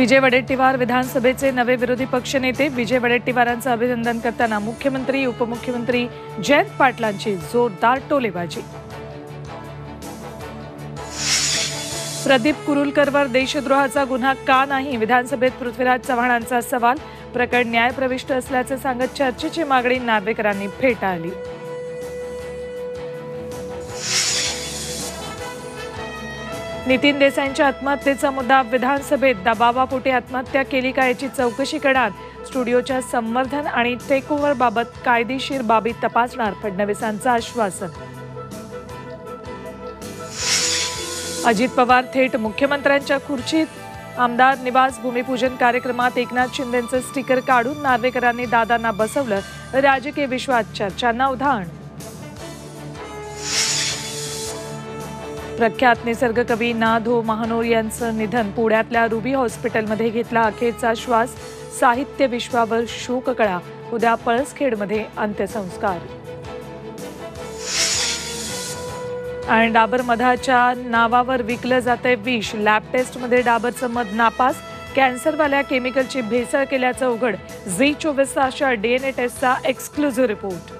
विजय वडेट्टीवार विधानसभेचे नवे विरोधी पक्षनेते विजय वडेट्टीवारांचं अभिनंदन करताना मुख्यमंत्री उपमुख्यमंत्री जयंत पाटलांची जोरदार टोलेबाजी. प्रदीप कुरुलकरवर देशद्रोहाचा गुन्हा का नाही? विधानसभेत पृथ्वीराज चव्हाणांचा सवाल. प्रकरण न्यायप्रविष्ट असल्याचे सांगत चर्चेची मागणी नार्वेकरांनी फेटाळली. नितीन देसाईंच्या आत्महत्येचा मुद्दा विधानसभेत दबावापोटी आत्महत्या केली का याची चौकशी करणार? स्टुडिओच्या संवर्धन आणि टेक बाबत कायदेशीर बाबी तपासणार फडणवीसांचं आश्वासन. अजित पवार थेट मुख्यमंत्र्यांच्या खुर्चीत. आमदार निवास भूमिपूजन कार्यक्रमात एकनाथ शिंदेचं स्टिकर काढून नार्वेकरांनी दादांना बसवलं. राजकीय विश्वात चर्चांना उदाहरण प्रख्यात निसर्गकवी ना धो महानोर यांचं निधन पुण्यातल्या रुबी हॉस्पिटलमध्ये घेतला अखेरचा श्वास साहित्य विश्वावर शोककळा. उद्या पळसखेडमध्ये अंत्यसंस्कार. आणि डाबर मधाच्या नावावर विकलं जातंय विष. लॅब टेस्टमध्ये डाबरचं मध नापास. कॅन्सरवाल्या केमिकलची भेसळ केल्याचं उघड. झी चोवीस तासच्या डीएनए टेस्टचा एक्सक्लुझिव्ह रिपोर्ट